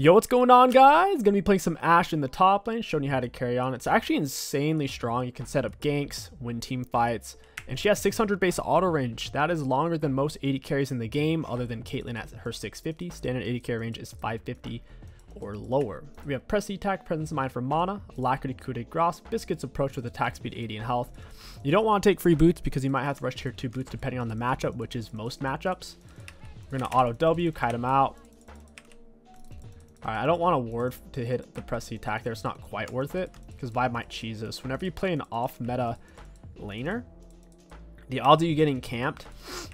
Yo, what's going on, guys? Gonna be playing some Ashe in the top lane, showing you how to carry on. It's actually insanely strong. You can set up ganks, win team fights, and she has 600 base auto range. That is longer than most AD carries in the game, other than Caitlyn at her 650. Standard AD carry range is 550 or lower. We have Press Attack, Presence of Mind for Mana, Alacrity, Coup de Grace, Biscuit's Approach with attack speed 80 and health. You don't want to take free boots because you might have to rush tier 2 boots depending on the matchup, which is most matchups. We're going to auto W, kite him out, Alright, I don't want a ward to hit the press the attack there. It's not quite worth it because Vi might cheese this. Whenever you play an off-meta laner, the odds of you getting camped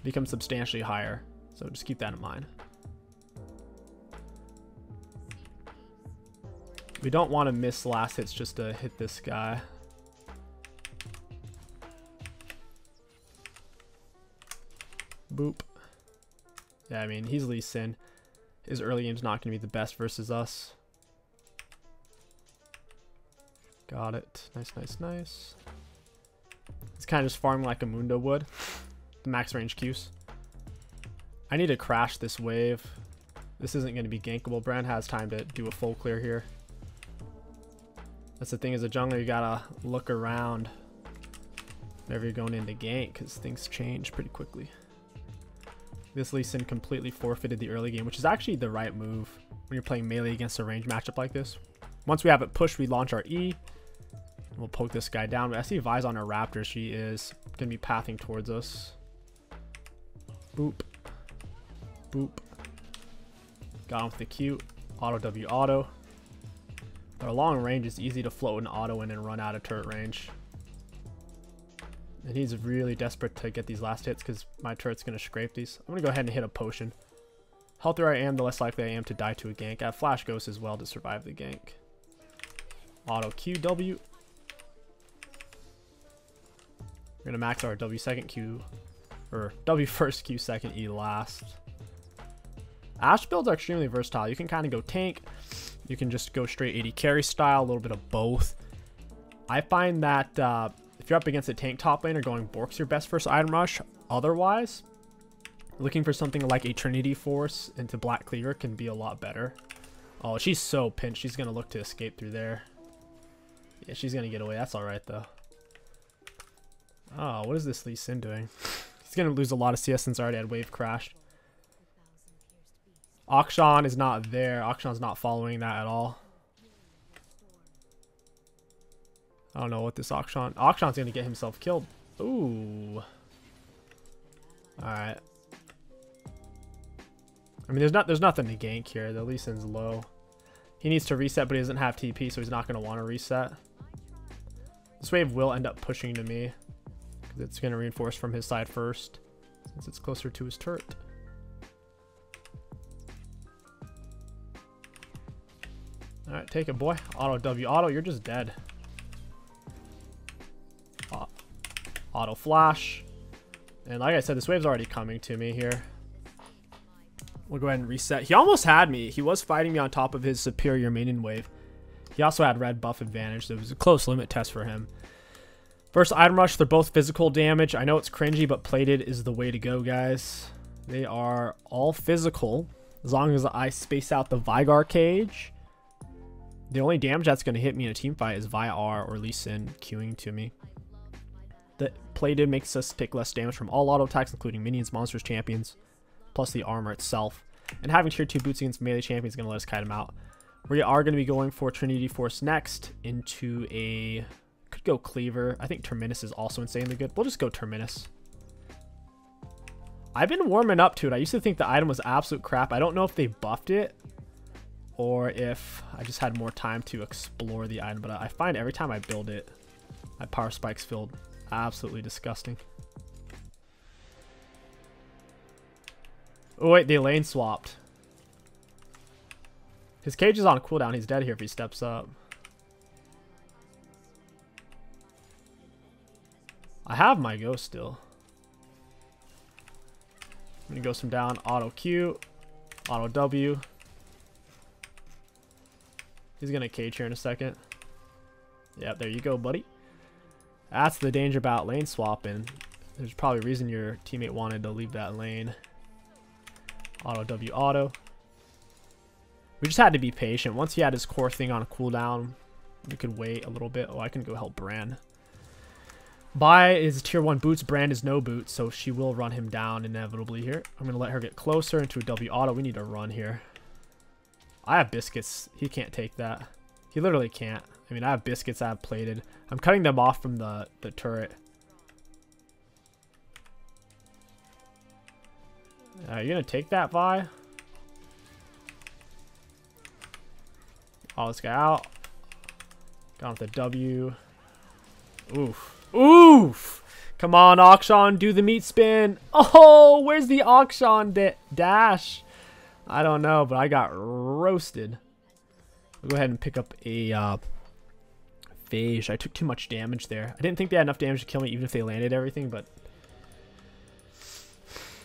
become substantially higher. So just keep that in mind. We don't want to miss last hits just to hit this guy. Boop. Yeah, I mean, he's Lee Sin his early game's not going to be the best versus us. Got it. Nice, nice, nice. It's kind of just farming like a Mundo would. The max range Qs. I need to crash this wave. This isn't going to be gankable. Brand has time to do a full clear here. That's the thing as a jungler, you gotta look around whenever you're going into gank because things change pretty quickly. This Lee Sin completely forfeited the early game, which is actually the right move when you're playing melee against a range matchup like this. Once we have it pushed, we launch our E. We'll poke this guy down. But I see Vi's on her Raptor. She is going to be pathing towards us. Boop. Boop. Got him with the Q. Auto W auto. Our long range is easy to float an auto in and run out of turret range. And he's really desperate to get these last hits because my turret's going to scrape these. I'm going to go ahead and hit a potion. Healthier I am, the less likely I am to die to a gank. I have Flash Ghost as well to survive the gank. Auto QW. We're going to max our W second Q, or W first Q second E last. Ashe builds are extremely versatile. You can kind of go tank. You can just go straight AD carry style, a little bit of both. I find that uh, if you're up against a tank top laner, going Bork's your best first item rush. Otherwise, looking for something like a Trinity Force into Black Cleaver can be a lot better. Oh, she's so pinched. She's going to look to escape through there. Yeah, she's going to get away. That's alright, though. Oh, what is this Lee Sin doing? He's going to lose a lot of CS since I already had wave crashed. Akshan is not there. Akshan's not following that at all. I don't know what this Akshan... Akshan's gonna get himself killed. Ooh. Alright. I mean, there's not there's nothing to gank here. The Lee Sin's low. He needs to reset, but he doesn't have TP, so he's not going to want to reset. This wave will end up pushing to me. Because it's going to reinforce from his side first. Since it's closer to his turret. Alright, take it, boy. Auto W. Auto, you're just dead. Auto flash. And like I said, this wave's already coming to me here. We'll go ahead and reset. He almost had me. He was fighting me on top of his superior minion wave. He also had red buff advantage, so it was a close limit test for him. First item rush, they're both physical damage. I know it's cringy, but plated is the way to go, guys. They are all physical. As long as I space out the Veigar cage. The only damage that's going to hit me in a team fight is Vi R or Lee Sin queuing to me. The plated makes us take less damage from all auto attacks, including minions, monsters, champions, plus the armor itself. And having tier 2 boots against melee champions is going to let us kite them out. We are going to be going for Trinity Force next into a... Could go Cleaver. I think Terminus is also insanely good. We'll just go Terminus. I've been warming up to it. I used to think the item was absolute crap. I don't know if they buffed it or if I just had more time to explore the item. But I find every time I build it, my power spikes feel Absolutely disgusting. Oh wait, they lane swapped. His cage is on cooldown. He's dead here if he steps up. I have my ghost still. I'm gonna ghost him down. Auto Q. Auto W. He's gonna cage here in a second. Yep, there you go, buddy. That's the danger about lane swapping. There's probably a reason your teammate wanted to leave that lane. Auto W auto. We just had to be patient. Once he had his core thing on a cooldown, we could wait a little bit. Oh, I can go help Brand. Vi is tier 1 boots. Brand is no boots, so she will run him down inevitably here. I'm going to let her get closer into a W auto. We need to run here. I have biscuits. He can't take that. He literally can't. I mean, I have biscuits I have plated. I'm cutting them off from the, the turret. Are you going to take that, Vi? Oh, this guy out. Gone with the W. Oof. Oof! Come on, Akshan, do the meat spin. Oh, where's the Akshan dash? I don't know, but I got roasted. I'll go ahead and pick up a uh, Phage. I took too much damage there. I didn't think they had enough damage to kill me even if they landed everything, but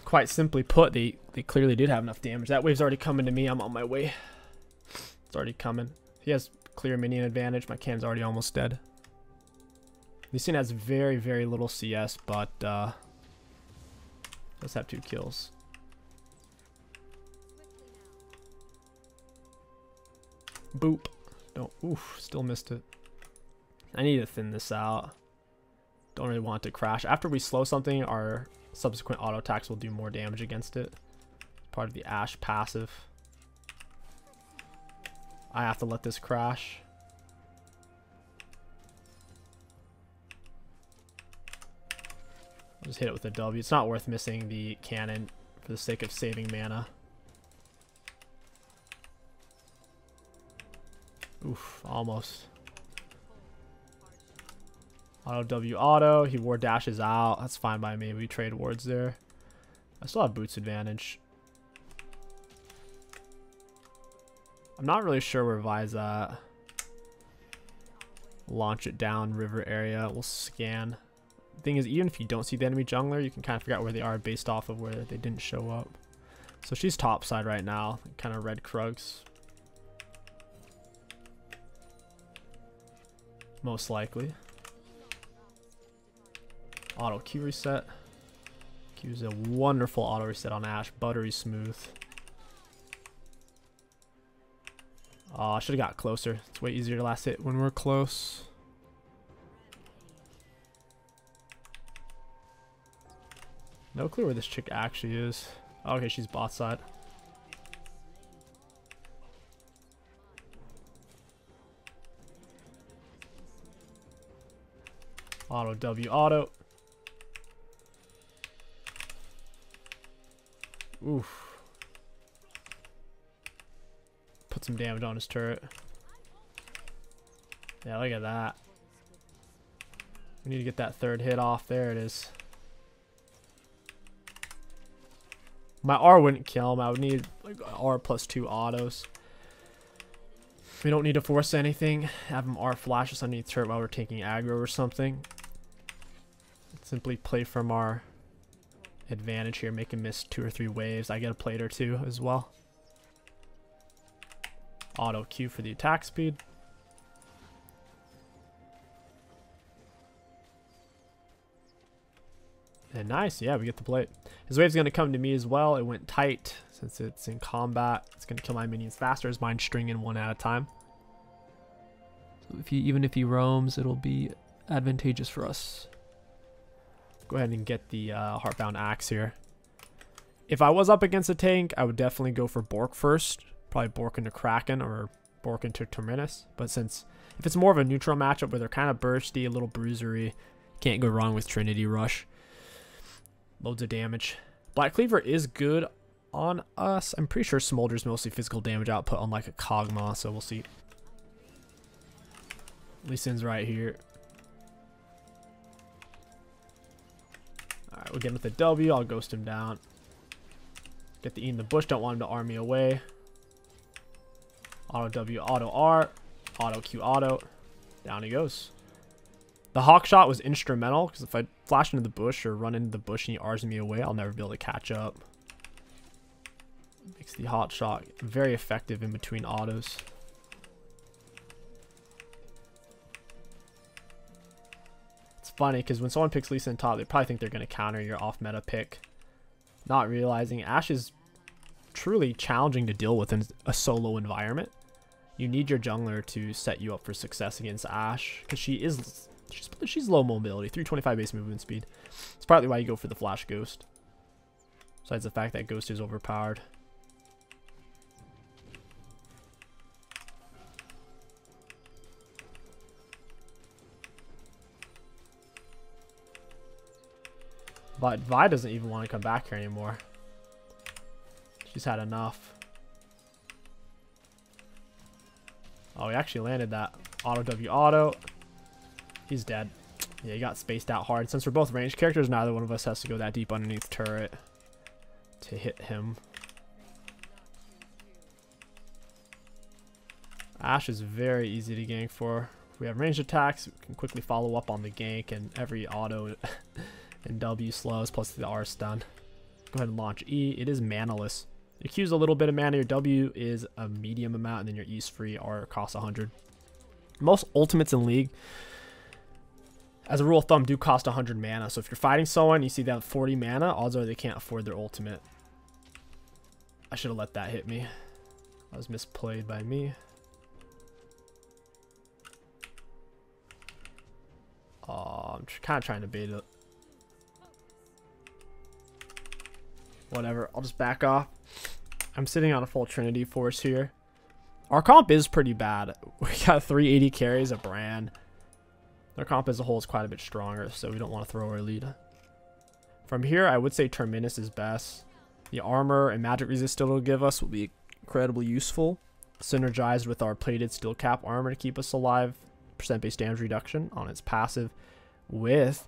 quite simply put, they, they clearly did have enough damage. That wave's already coming to me. I'm on my way. It's already coming. He has clear minion advantage. My cannon's already almost dead. Lee Sin has very, very little CS, but uh, does have two kills. Boop. Don't. Oof. Still missed it. I need to thin this out. Don't really want to crash. After we slow something, our subsequent auto attacks will do more damage against it. Part of the Ashe passive. I have to let this crash. I'll just hit it with a W. It's not worth missing the cannon for the sake of saving mana. Oof, almost. Auto W auto. He ward dashes out. That's fine by me. We trade wards there. I still have boots advantage. I'm not really sure where Vi's at. Launch it down river area. We'll scan thing is, even if you don't see the enemy jungler, you can kind of figure out where they are based off of where they didn't show up. So she's top side right now, kind of red Krugs. Most likely. Auto Q reset. Q is a wonderful auto reset on Ashe, buttery smooth. Oh, I should have got closer. It's way easier to last hit when we're close. No clue where this chick actually is. Okay, she's bot side. Auto W auto. Oof. Put some damage on his turret. Yeah, look at that. We need to get that third hit off. There it is. My R wouldn't kill him. I would need like R plus two autos. We don't need to force anything. Have him R flash us underneath turret while we're taking aggro or something. Simply play from our advantage here. Make him miss two or three waves. I get a plate or two as well. Auto Q for the attack speed. And nice, yeah, we get the plate. His wave's going to come to me as well. It went tight since it's in combat. It's going to kill my minions faster as mine stringing one at a time. So if he, even if he roams, it'll be advantageous for us. Go ahead and get the uh, Hearthbound Axe here. If I was up against a tank, I would definitely go for Bork first. Probably Bork into Kraken or Bork into Terminus. But since if it's more of a neutral matchup where they're kind of bursty, a little bruisery, can't go wrong with Trinity Rush. Loads of damage. Black Cleaver is good on us. I'm pretty sure Smolder's mostly physical damage output on like a Kog'Maw, so we'll see. Lee Sin's right here. Alright, we'll get him with the W. I'll ghost him down. Get the E in the bush. Don't want him to arm me away. Auto W, auto R, auto Q, auto. Down he goes. The hawk shot was instrumental because if I flash into the bush or run into the bush and he R's me away, I'll never be able to catch up. Makes the hawk shot very effective in between autos. Funny because when someone picks Lee Sin top, they probably think they're going to counter your off meta pick. Not realizing Ashe is truly challenging to deal with in a solo environment. You need your jungler to set you up for success against Ashe because she is she's she's low mobility, 325 base movement speed. It's partly why you go for the Flash Ghost. Besides the fact that Ghost is overpowered. But Vi doesn't even want to come back here anymore. She's had enough. Oh, he actually landed that. Auto W auto. He's dead. Yeah, he got spaced out hard. Since we're both ranged characters, neither one of us has to go that deep underneath turret to hit him. Ashe is very easy to gank for. We have ranged attacks, we can quickly follow up on the gank and every auto and W slows plus the R stun. Go ahead and launch E. It is manaless. Your Q is a little bit of mana. Your W is a medium amount, and then your E's free R costs 100. Most ultimates in League, as a rule of thumb, do cost 100 mana. So if you're fighting someone, you see them 40 mana, odds are they can't afford their ultimate. I should have let that hit me. That was misplayed by me. Oh, I'm kind of trying to bait it. Whatever, I'll just back off. I'm sitting on a full Trinity force here. Our comp is pretty bad. We got 380 carries, a brand. Our comp as a whole is quite a bit stronger, so we don't want to throw our lead. From here, I would say Terminus is best. The armor and magic resist it'll give us will be incredibly useful. Synergized with our plated steel cap armor to keep us alive. Percent base damage reduction on its passive with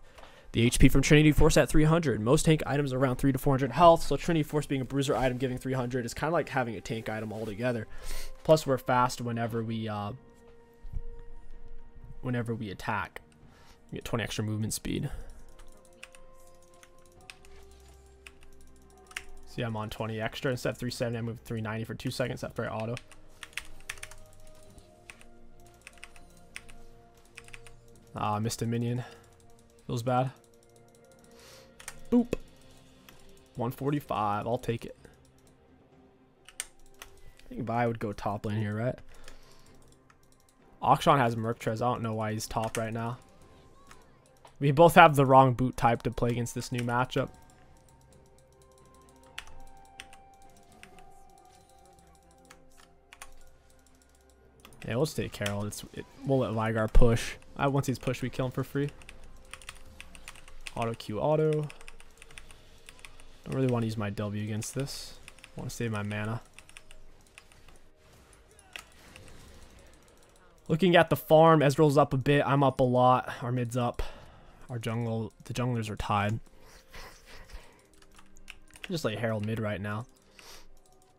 the HP from Trinity Force at 300. Most tank items are around 3 to 400 health, so Trinity Force being a bruiser item giving 300 is kind of like having a tank item altogether. Plus, we're fast whenever we uh, whenever we attack. We get 20 extra movement speed. See, I'm on 20 extra. Instead of 370, I move 390 for 2 seconds after I auto. Ah, missed a minion. Feels bad. Boop. 145. I'll take it. I think Vi would go top lane here, right? Akshan has Merc I don't know why he's top right now. We both have the wrong boot type to play against this new matchup. Yeah, let's take Carol. It's it, we'll let Veigar push. Once he's pushed, we kill him for free. Auto Q auto. Don't really want to use my W against this. I want to save my mana. Looking at the farm, Ezreal's up a bit. I'm up a lot. Our mid's up. Our jungle, the junglers are tied. Just like Herald mid right now.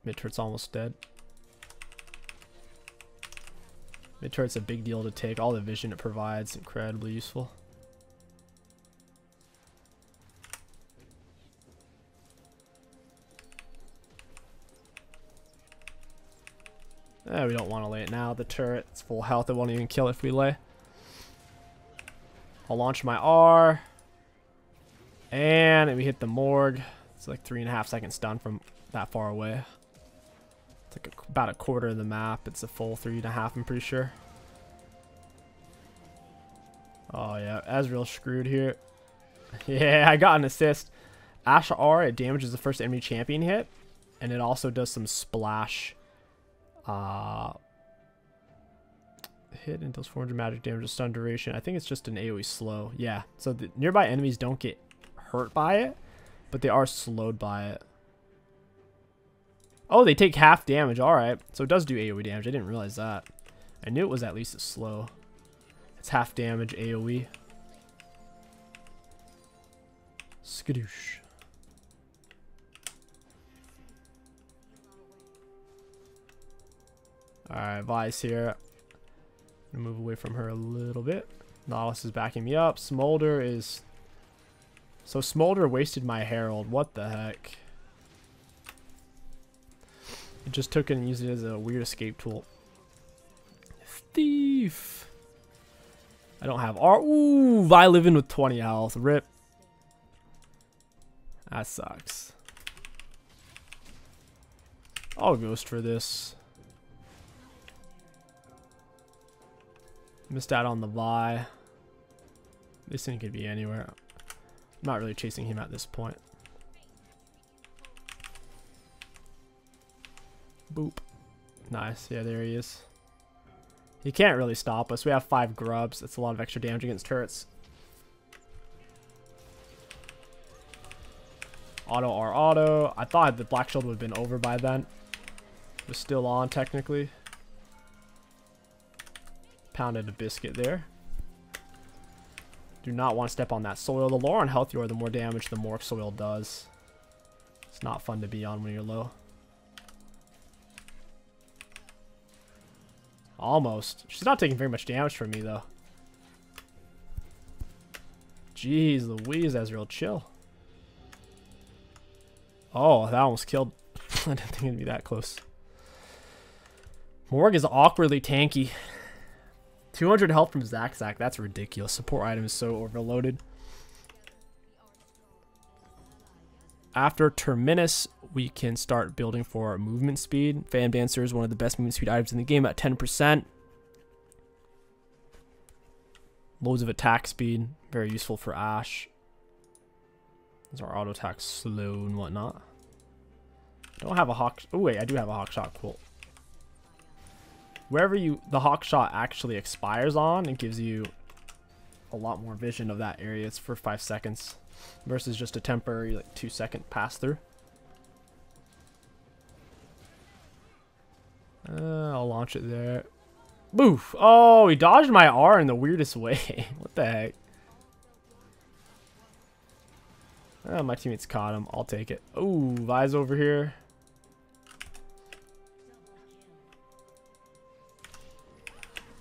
Mid turret's almost dead. Mid turret's a big deal to take. All the vision it provides, incredibly useful. Eh, we don't want to lay it now. The turret's full health. It won't even kill if we lay. I'll launch my R. And we hit the Morg. It's like three and a half seconds stun from that far away. It's like a, about a quarter of the map. It's a full three and a half, I'm pretty sure. Oh, yeah. Ezreal screwed here. Yeah, I got an assist. Ashe R, it damages the first enemy champion hit. And it also does some splash uh, hit and deals 400 magic damage, stun duration. I think it's just an AoE slow. Yeah, so the nearby enemies don't get hurt by it, but they are slowed by it. Oh, they take half damage. All right, so it does do AoE damage. I didn't realize that. I knew it was at least a slow. It's half damage AoE. Skadoosh. Alright, Vi's here. move away from her a little bit. Nautilus is backing me up. Smolder is... So Smolder wasted my Herald. What the heck? Just took it and used it as a weird escape tool. Thief! I don't have R. Ooh, Vi living with 20 health. Rip. That sucks. I'll ghost for this. Missed out on the Vi. This thing could be anywhere. I'm not really chasing him at this point. Boop. Nice. Yeah, there he is. He can't really stop us. We have five grubs. That's a lot of extra damage against turrets. Auto R auto. I thought the black shield would have been over by then. It was still on technically. Pounded a biscuit there. Do not want to step on that soil. The lower on health you are, the more damage the more soil does. It's not fun to be on when you're low. Almost. She's not taking very much damage from me, though. Jeez Louise, real chill. Oh, that almost killed. I didn't think it'd be that close. Morg is awkwardly tanky. 200 health from Zaz'Zak. That's ridiculous. Support item is so overloaded. After Terminus, we can start building for movement speed. Fan Dancer is one of the best movement speed items in the game at 10%. Loads of attack speed. Very useful for Ashe. Is our auto attack slow and whatnot. Don't have a hawk. Oh wait, I do have a hawk shot. Cool. Wherever you the hawk shot actually expires on, it gives you a lot more vision of that area. It's for five seconds versus just a temporary like two second pass through. Uh, I'll launch it there. Boof! Oh, he dodged my R in the weirdest way. what the heck? Oh, my teammates caught him. I'll take it. Oh, Vi's over here.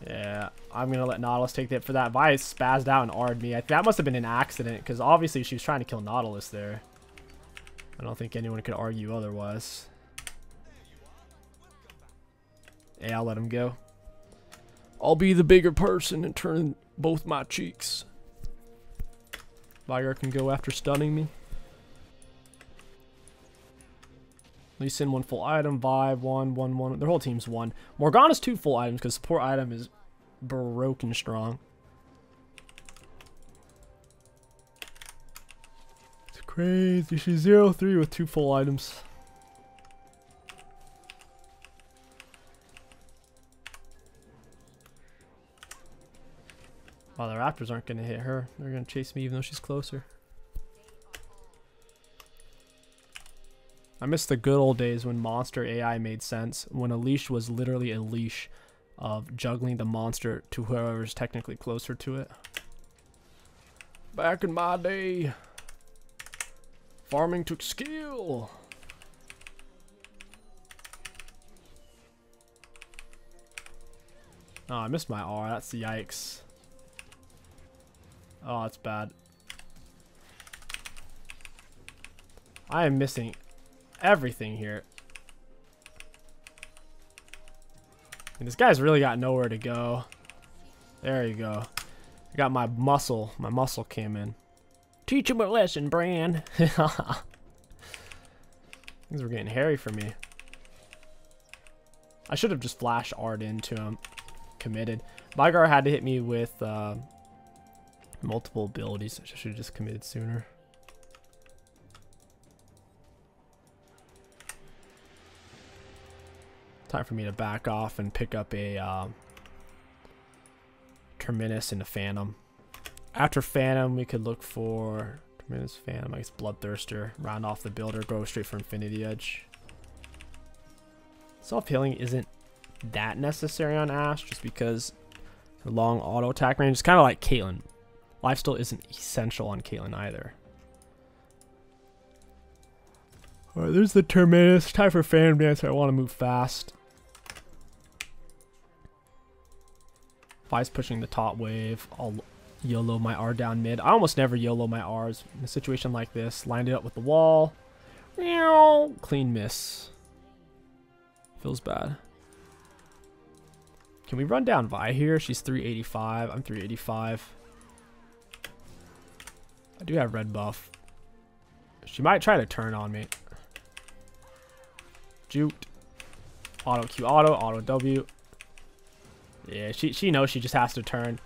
Yeah, I'm going to let Nautilus take that for that. Vi spazzed out and R'd me. I, that must have been an accident because obviously she was trying to kill Nautilus there. I don't think anyone could argue otherwise. Yeah, I'll let him go. I'll be the bigger person and turn both my cheeks. Veigar can go after stunning me. Lee Sin one full item, Vibe one, one, one. Their whole team's one. Morgana's two full items because support item is broken strong. It's crazy. She's zero three with two full items. Oh, the Raptors aren't going to hit her. They're going to chase me even though she's closer. I miss the good old days when monster AI made sense, when a leash was literally a leash of juggling the monster to whoever's technically closer to it. Back in my day, farming took skill. Oh, I missed my R. That's the yikes. Ah, oh, that's bad. I am missing everything here. And this guy's really got nowhere to go. There you go. I got my muscle. My muscle came in. Teach him a lesson, Brand. Things were getting hairy for me. I should have just flashed art into him. Committed. Veigar had to hit me with uh, multiple abilities. I should have just committed sooner. Time for me to back off and pick up a uh, Terminus and a Phantom. After Phantom, we could look for Terminus, Phantom, I guess Bloodthirster, round off the builder, go straight for Infinity Edge. Self-healing isn't that necessary on Ashe just because her long auto attack range is kind of like Caitlyn. Lifesteal isn't essential on Caitlyn either. Alright, there's the Terminus. Time for Phantom Dancer. I want to move fast. Vi's pushing the top wave. I'll YOLO my R down mid. I almost never YOLO my Rs in a situation like this. Lined it up with the wall. Clean miss. Feels bad. Can we run down Vi here? She's 385. I'm 385. I do have red buff. She might try to turn on me. Juked. Auto Q auto, auto W. Yeah, she, she knows she just has to turn.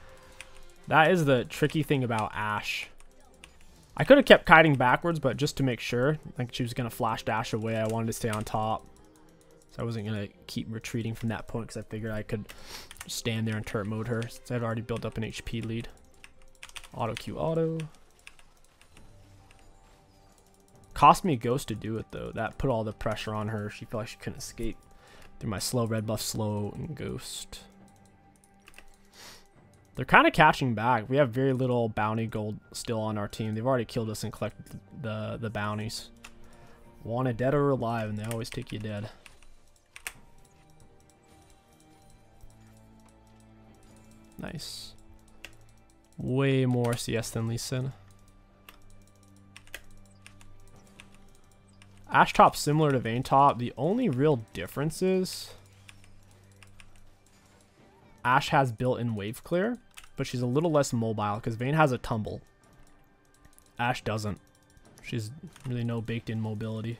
That is the tricky thing about Ashe. I could have kept kiting backwards, but just to make sure, like she was going to flash dash away, I wanted to stay on top. So I wasn't going to keep retreating from that point because I figured I could stand there and turret mode her since I'd already built up an HP lead. Auto Q auto. Cost me a Ghost to do it though. That put all the pressure on her. She felt like she couldn't escape through my slow red buff, slow, and Ghost. They're kind of cashing back. We have very little bounty gold still on our team. They've already killed us and collected the, the bounties. Wanted dead or alive, and they always take you dead. Nice. Way more CS than Lee Sin. Ashe Top similar to Vayne Top. The only real difference is Ashe has built-in wave clear, but she's a little less mobile because Vayne has a tumble. Ashe doesn't. She's really no baked-in mobility.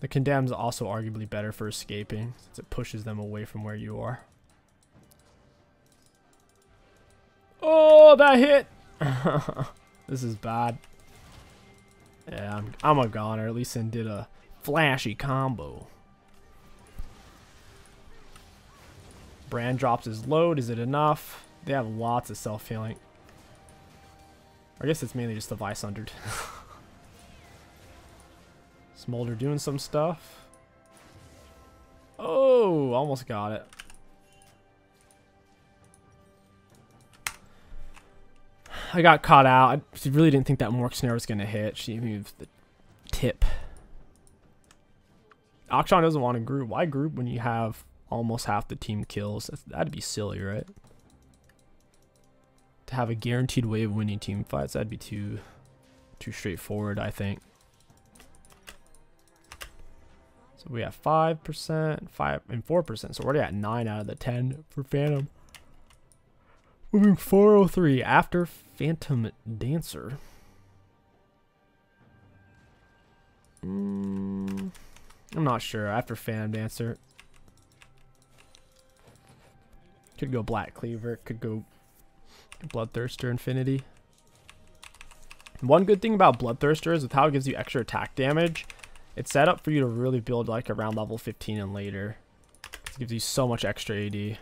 The Condemn's also arguably better for escaping, since it pushes them away from where you are. Oh, that hit! this is bad. Yeah, I'm, I'm a goner. At least Sin did a flashy combo. Brand drops his load. Is it enough? They have lots of self-healing. I guess it's mainly just the Vice Huntered. Smolder doing some stuff. Oh, almost got it. I got caught out. I really didn't think that Morg Snare was going to hit. She moved the tip. Akshan doesn't want to group. Why group when you have almost half the team kills? That'd be silly, right? To have a guaranteed way of winning team fights, that'd be too too straightforward, I think. So we have 5%, 5 and 4%. So we're already at 9 out of the 10 for Phantom. Moving 403 after Phantom Dancer. Mm, I'm not sure. After Phantom Dancer. Could go Black Cleaver. Could go Bloodthirster Infinity. One good thing about Bloodthirster is with how it gives you extra attack damage, it's set up for you to really build like around level 15 and later. It gives you so much extra AD.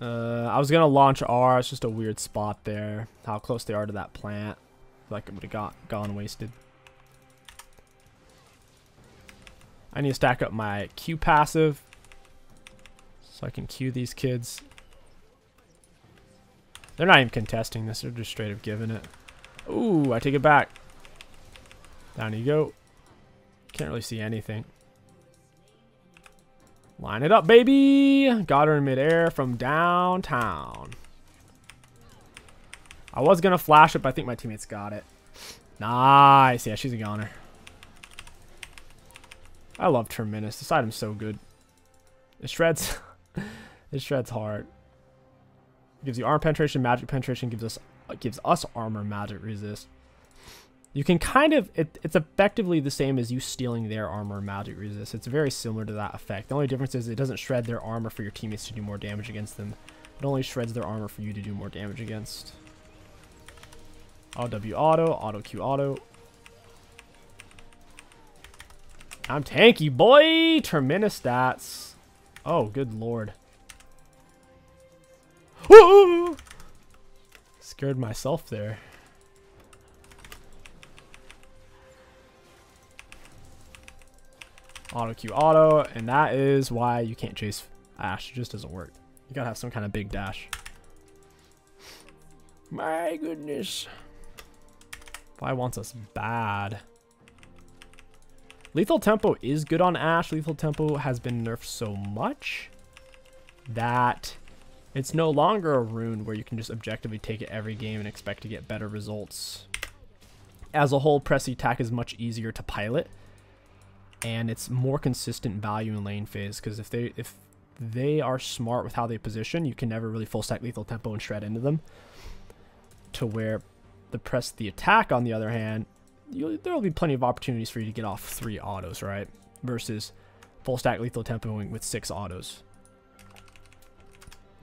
Uh, I was gonna launch R. It's just a weird spot there. How close they are to that plant. like it would have got gone wasted. I need to stack up my Q passive so I can Q these kids. They're not even contesting this. They're just straight up giving it. Ooh, I take it back. Down you go. Can't really see anything. Line it up, baby. Got her in midair from downtown. I was going to flash it, but I think my teammates got it. Nice. Yeah, she's a goner. I love Terminus. This item's so good. It shreds. it shreds hard. It gives you armor penetration, magic penetration, gives us gives us armor magic resist. You can kind of, it, it's effectively the same as you stealing their armor magic resist. It's very similar to that effect. The only difference is it doesn't shred their armor for your teammates to do more damage against them. It only shreds their armor for you to do more damage against. W auto, auto Q auto. I'm tanky, boy! Terminus stats. Oh, good lord. Scared myself there. Auto Q auto, and that is why you can't chase Ashe. It just doesn't work. You gotta have some kind of big dash. My goodness. Vi wants us bad. Lethal Tempo is good on Ashe. Lethal Tempo has been nerfed so much that it's no longer a rune where you can just objectively take it every game and expect to get better results. As a whole, Pressy attack is much easier to pilot and it's more consistent value in lane phase because if they if they are smart with how they position, you can never really full stack lethal tempo and shred into them. to where the press the attack, on the other hand, there will be plenty of opportunities for you to get off three autos, right? Versus full stack lethal tempoing with six autos.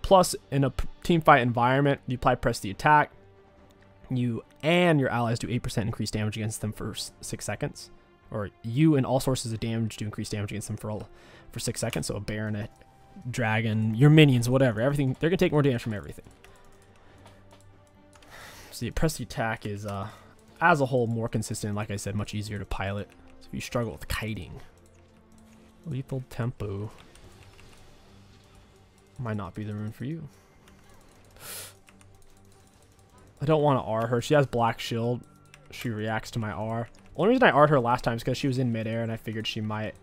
Plus, in a team fight environment, you apply press the attack, you and your allies do 8% increased damage against them for six seconds. Or you and all sources of damage do increased damage against them for all, for six seconds. So a bear and a dragon, your minions, whatever, everything, they're gonna take more damage from everything. So the press the attack is, uh, as a whole, more consistent. Like I said, much easier to pilot. So if you struggle with kiting, lethal tempo might not be the rune for you. I don't want to R her. She has black shield. She reacts to my R. Only reason I R'd her last time is because she was in midair and I figured she might.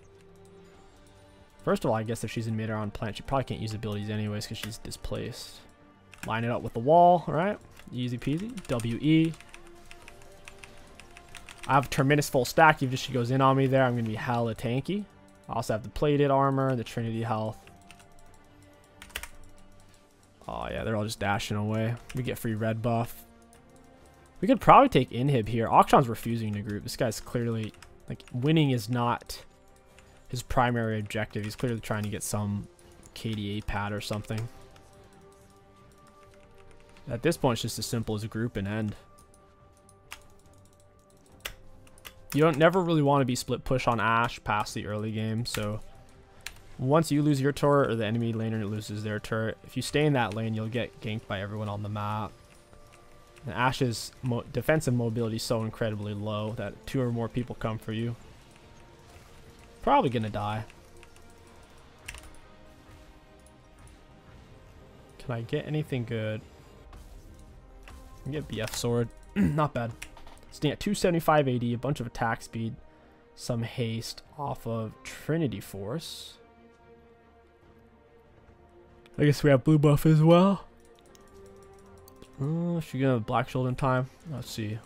First of all, I guess if she's in midair on plant, she probably can't use abilities anyways because she's displaced. Line it up with the wall, alright? Easy peasy. WE. I have Terminus full stack. If she goes in on me there, I'm going to be hella tanky. I also have the plated armor, the Trinity health. Oh yeah, they're all just dashing away. We get free red buff. We could probably take inhib here. Akshan's refusing to group. This guy's clearly, like, winning is not his primary objective. He's clearly trying to get some KDA pad or something. At this point, it's just as simple as a group and end. You don't never really want to be split push on Ashe past the early game, so once you lose your turret or the enemy laner loses their turret, if you stay in that lane, you'll get ganked by everyone on the map. And Ashe's mo defensive mobility is so incredibly low that two or more people come for you. Probably gonna die. Can I get anything good? I get BF sword. Not bad. Staying at 275 AD, a bunch of attack speed, some haste off of Trinity Force. I guess we have blue buff as well. Uh, she gonna black shield in time. Let's see.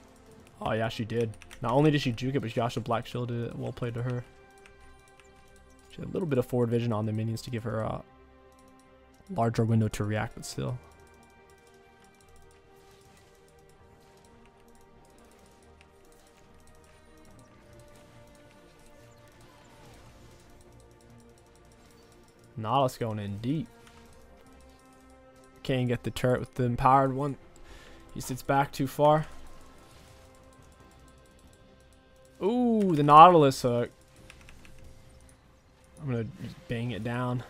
Oh yeah, she did. Not only did she juke it, but she also black shielded it. Well played to her. She had a little bit of forward vision on the minions to give her a larger window to react, but still. Nautilus going in deep. Can't get the turret with the empowered one. He sits back too far. Ooh, the Nautilus hook. I'm going to bang it down.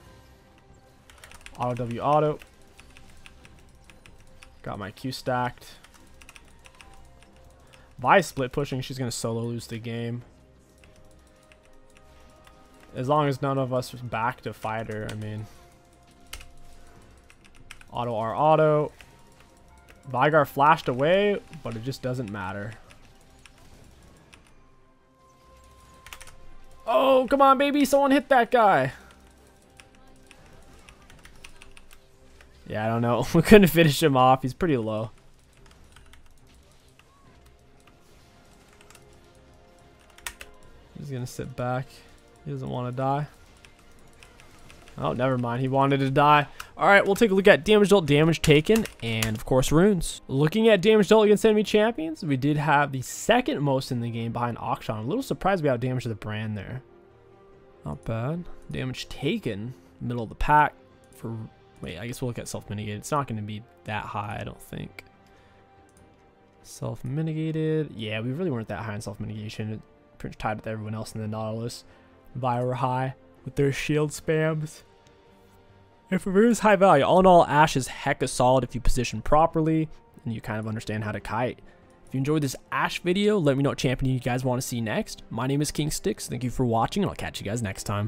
Auto W auto. Got my Q stacked. Vi split pushing, she's going to solo lose the game. As long as none of us was back to fight her, I mean... Auto R auto. Veigar flashed away, but it just doesn't matter. Oh, come on, baby. Someone hit that guy. Yeah, I don't know. we couldn't finish him off. He's pretty low. He's going to sit back. He doesn't want to die. Oh, never mind. He wanted to die. All right, we'll take a look at damage dealt, damage taken, and of course runes. Looking at damage dealt against enemy champions, we did have the second most in the game behind. I'm a little surprised we have damage to the brand there. Not bad. Damage taken, middle of the pack for, wait, I guess we'll look at self-mitigated. It's not going to be that high, I don't think. Self-mitigated. Yeah, we really weren't that high in self-mitigation. Pretty much tied with everyone else in the Nautilus. Vi were high with their shield spams. If it is high value, all in all, Ashe is hecka solid if you position properly and you kind of understand how to kite. If you enjoyed this Ashe video, let me know what champion you guys want to see next. My name is KingStix. Thank you for watching, and I'll catch you guys next time.